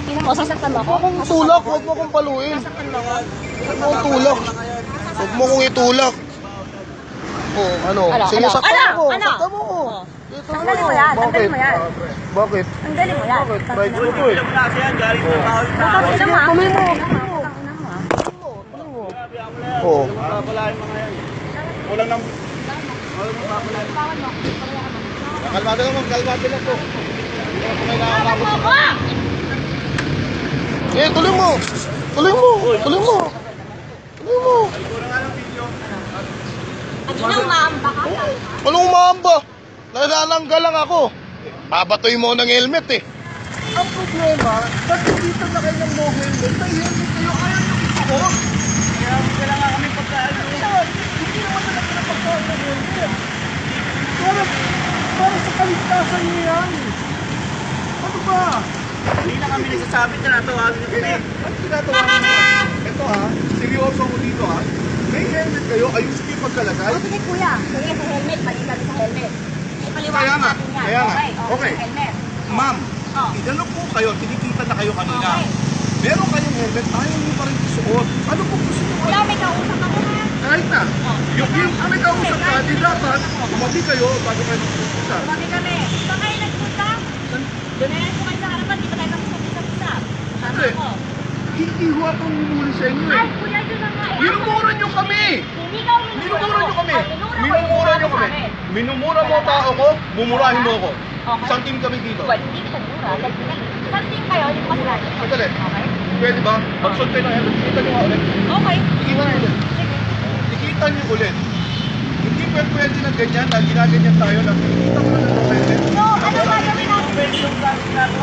Tangina mo, sasaktan mo ako. Huwag mong tulak, huwag mo akong paluin. Sasaktan mo ako. Huwag mo akong tulak. Huwag mo akong itulak. Oh, ano? Ano, Sige, ano, saktan ano, mo. ano? Saktan mo. Oh. Tanggalin mo yan, Bakit? tanggalin mo yan. Bakit? Tanggalin mo yan. Bakit? Ko to eh. Tanggalin mo. Tuloy mo. Tanggalin mo. ah. Tuloy mo. Oh. Kulang ng... Kalmado lang, kalmado lang po. Hindi ko kailangan mo ako! Eh, tuloy mo. Tuloy mo. Tuloy mo. Tuloy mo. Tangina, umaamba ka. Anong maamba? Nanananggal lang ako. Babatoy mo ng helmet eh. Ang problema, ba't dito na kayo ng no helmet? May helmet kayo, ayaw nyo isuot. Kaya kailangan kami pagkaan. Hindi naman na natin pagkaan ng helmet. Para, para sa kaligtasan niyo yan. Ano ba? Hindi na kami nagsasabi, tinatawagan niyo kami. Ano tinatawagan niyo? Ito ha, seryoso ko dito ha. May helmet kayo, ayusin kayo pagkalagay. O sige kuya, sige sa helmet, mali kami sa helmet. Ipaliwanag Kaya nga, natin yan. kaya nga. Okay, helmet. Ma'am, Oh. itanong po kayo, tinikita na kayo kanina. Okay. Meron kayong helmet, ayaw niyo pa rin isuot. Ano po gusto niyo? Kuya, may kausap ako ha. Kahit na. Yung, yung kung may kausap ka, di dapat tumabi kayo bago kayo magpupunta. Tumabi kami. Saan kayo nagpunta? Dumayan po kayo sa harapan, di ba tayo mag-usap-usap? Ko. Hindi ho akong minumuli sa inyo Ay, eh. kuya, yun na nga. eh. Minumura niyo kami! Hindi ka minumura niyo kami! Minumura ko, yung kami! Minumura mo tao ko, bumurahin mo ako. Okay. Isang team kami dito. Well, hindi kita minumura. Saan team kayo? Hindi ko kasalanan. Sandali. Okay? Pwede ba? Magsuot kayo ng helmet. Kita niyo nga ulit. Okay. Ikita niyo ulit. Sige. Niyo ulit. Hindi pwede pwede na ganyan na ginaganyan tayo na kita mo na ng helmet. So, ano gagawin natin?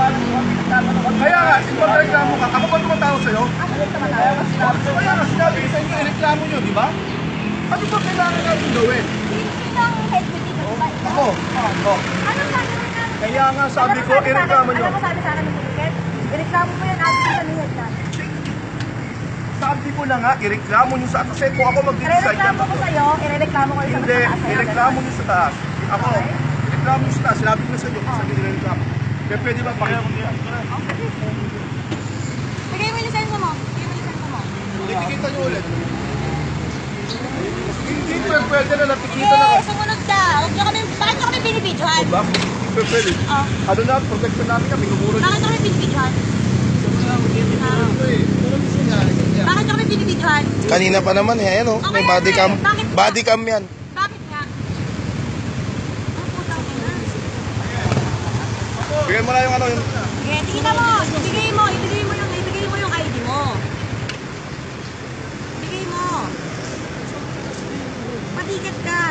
Kaya nga, ipagreklamo ka. Ako ba tumatawag sa'yo? Ano yung tumatawa? Kaya nga sinabi sa inyo, ireklamo nyo, di ba? Ano ba kailangan natin gawin? Hindi lang headset dito, di ba? Ako, ako. Ano natin? Kaya nga sabi ko, ireklamo nyo. Ano mo sabi sa akin ng ticket? Ireklamo mo yan after sa lihat na. Sabi ko na nga, ireklamo nyo sa kasi kung ako mag-decide yan. Ireklamo ko sa'yo, ireklamo ko yung sa Hindi, taas sa'yo. ireklamo nyo sa taas. Ako, ireklamo nyo sa taas. Sinabi ko na sa inyo, kasi hindi nireklamo. Kaya pwede ba pakikita? Bigay mo yung lisensa mo. Bigay mo yung lisensa mo. Tikikita nyo ulit. Hindi pwede pwede na natikita na ka. sumunod ka. Huwag nyo kami, bakit nyo kami binibidyohan? Ba? Hindi pwede. Oh, Ano na, protection namin kami, nyo. bakit nyo kami binibidyohan? Ah, bakit nyo kami binibidyohan? Kanina pa naman eh. Ayan oh. May body cam. Bakit? Body cam yan. Bakit nga? Ang putang ina. Bigyan mo na yung ano, yung... Sige, tingnan mo. Ibigay mo, ibigay mo yung, ibigay mo yung ID mo. Ibigay mo. Patikat ka.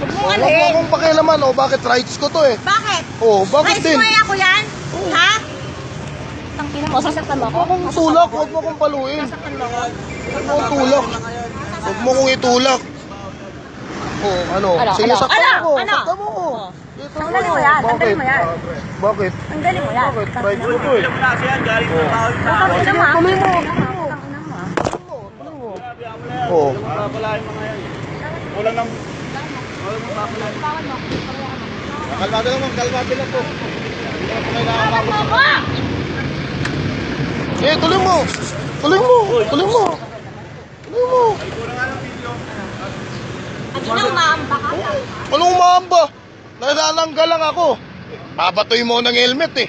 Huwag mong Huwag mo akong pakialaman oh. Bakit rights ko to eh. Bakit? Oh, bakit Rights din? mo eh ako yan? Ha? Tangina mo, sasaktan mo ako. Huwag mong tulak, huwag mo akong paluin. Sasaktan mo ako. Huwag mo akong tulak. Huwag mo akong itulak. Oh, ano? Ano, Sige, ano, saktan ano, mo. ano? Saktan mo. Oh. Ito Tanggalin mo yan, tanggalin mo yan. Bakit? Tanggalin mo yan. Bakit? Pride ko to eh. Tanggalin mo. Tuloy mo. Tanggalin mo. ah. Tuloy mo. Oh. Kulang ng... Kalmado lang, kalmado lang po. Hindi ko kailangan Tawag mo ako! Eh, tuloy mo. Tuloy mo. Tuloy mo. Tuloy mo. Ang ina, umaamba ka. Anong maamba? Nanananggal lang ako. Babatoy mo ng helmet eh.